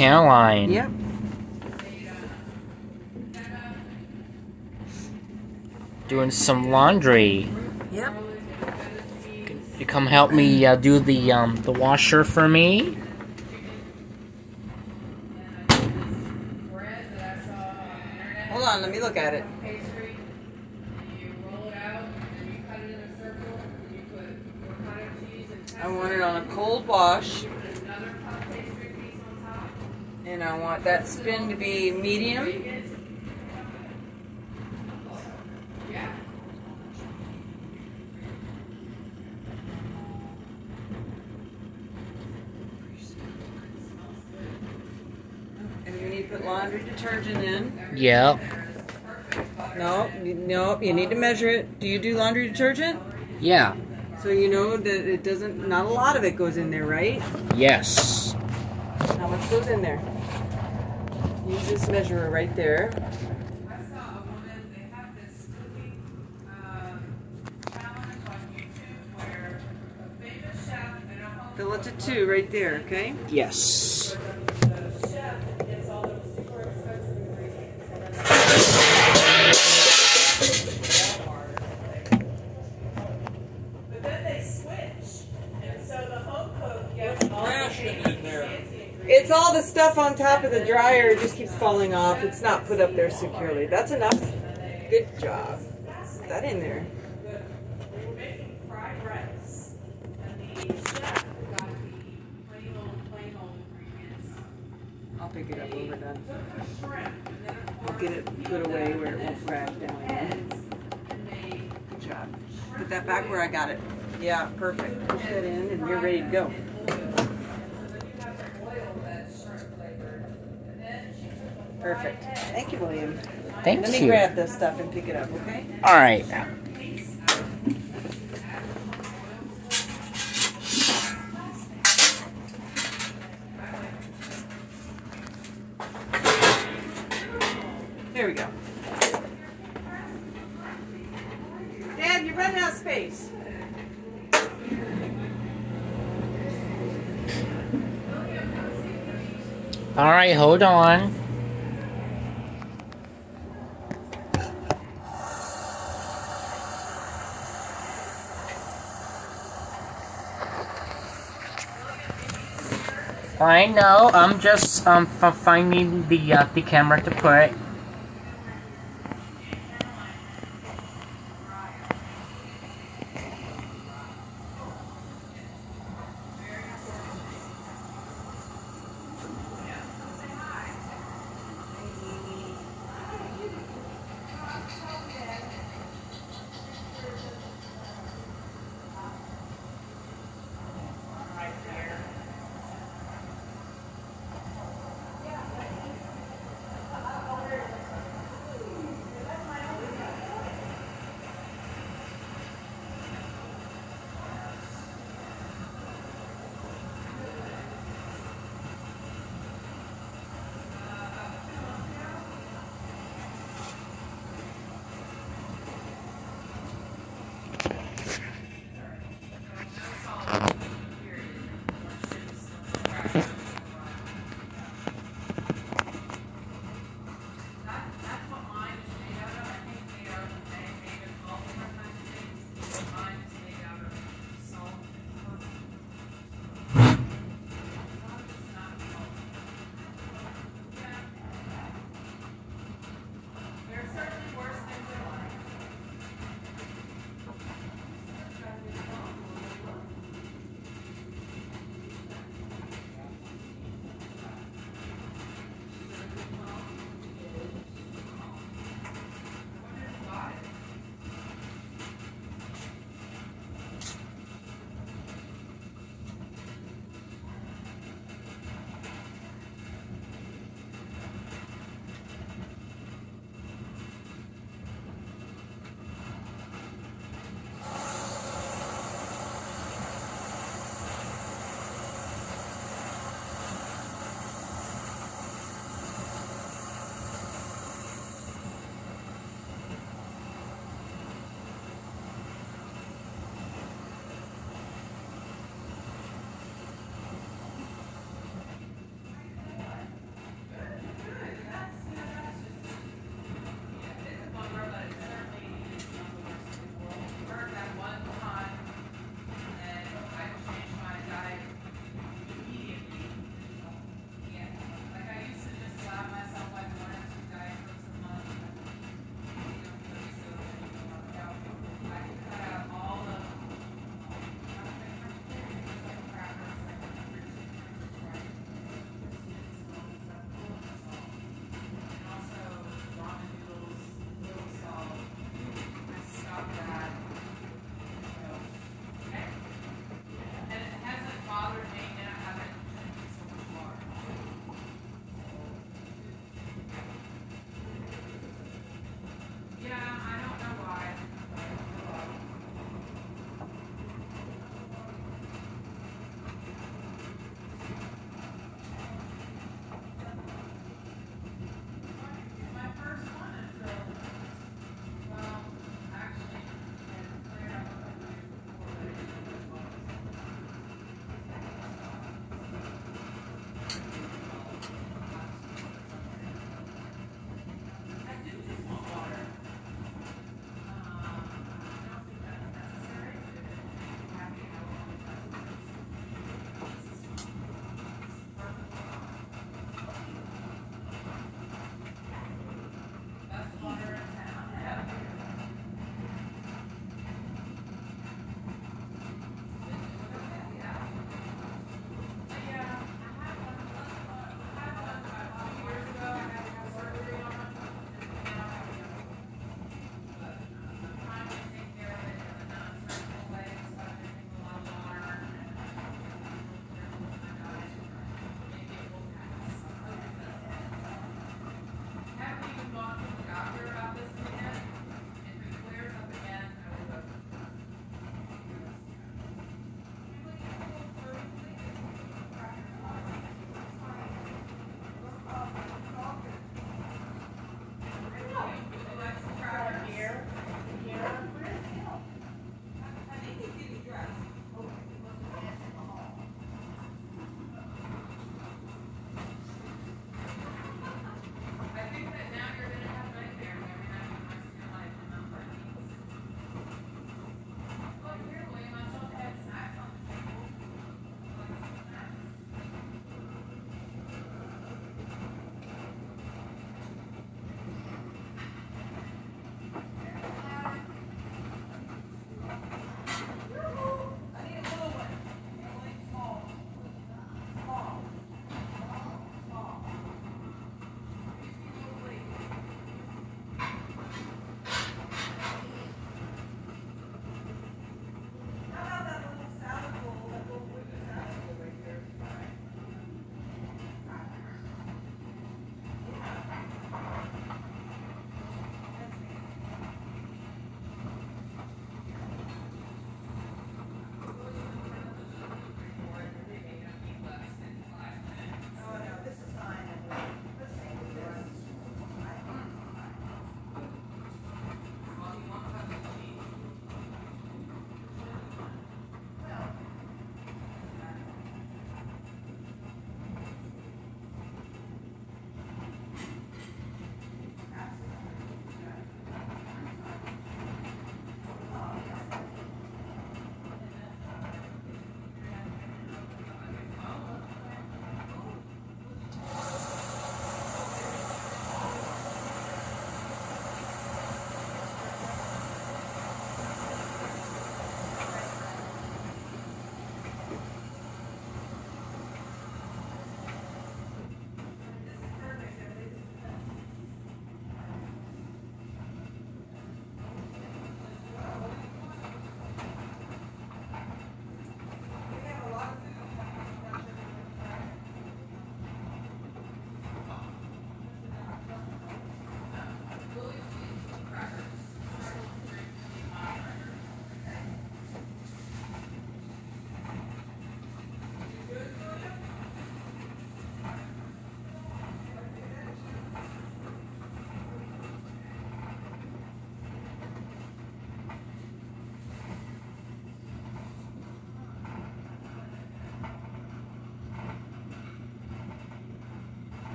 Caroline. Yep. Doing some laundry. Yep. You come help me uh, do the um the washer for me. Hold on, let me look at it. I want it on a cold wash. And I want that spin to be medium. And we need to put laundry detergent in. Yep. No, you- no, you need to measure it. Do you do laundry detergent? Yeah. So you know that it doesn't, not a lot of it goes in there, right? Yes. How much goes in there? Use this measurer right there. Fill it to two right there, okay? Yes. On top of the dryer. It just keeps falling off. It's not put up there securely. That's enough. Good job. Put that in there. We were making fried rice, and the chef got the plain old, plain old ingredients. I'll pick it up when we're done. Took the shrimp, and then of I'll get it put away where it won't crash down. Heads, made Good job. Put that back where I got it. Yeah, perfect. Push that in and you're ready to go. Perfect. Thank you, William. Thank Let me grab this stuff and pick it up, okay? All right. There we go. Dad, you're running out of space. All right. Hold on. I know. I'm just um finding the uh, the camera to put.